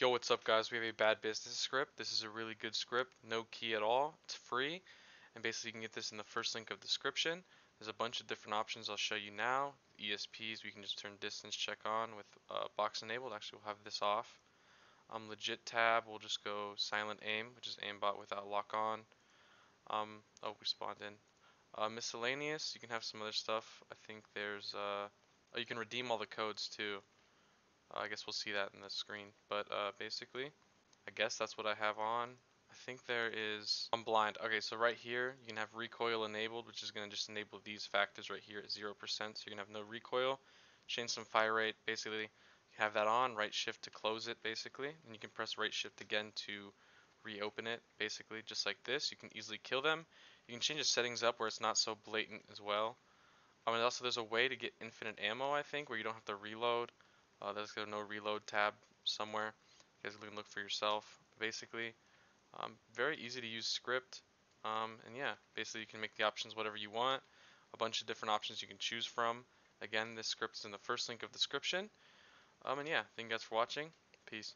Yo, what's up guys? We have a bad business script. This is a really good script, no key at all. It's free, and basically you can get this in the first link of description. There's a bunch of different options I'll show you now. ESPs, we can just turn distance check on with uh, box enabled. Actually, we'll have this off. Um, legit tab, we'll just go silent aim, which is aimbot without lock on. Um, oh, we spawned in. Uh, miscellaneous, you can have some other stuff. I think there's, uh, oh, you can redeem all the codes too. I guess we'll see that in the screen. But uh, basically, I guess that's what I have on. I think there is, I'm blind. Okay, so right here, you can have recoil enabled, which is going to just enable these factors right here at 0%. So you can have no recoil, change some fire rate, basically. You have that on, right shift to close it, basically. And you can press right shift again to reopen it, basically, just like this. You can easily kill them. You can change the settings up where it's not so blatant as well. I mean, also there's a way to get infinite ammo, I think, where you don't have to reload. Uh, there's a no reload tab somewhere. You guys can look for yourself. Basically, um, very easy to use script. Um, and yeah, basically you can make the options whatever you want. A bunch of different options you can choose from. Again, this script is in the first link of description. Um, and yeah, thank you guys for watching. Peace.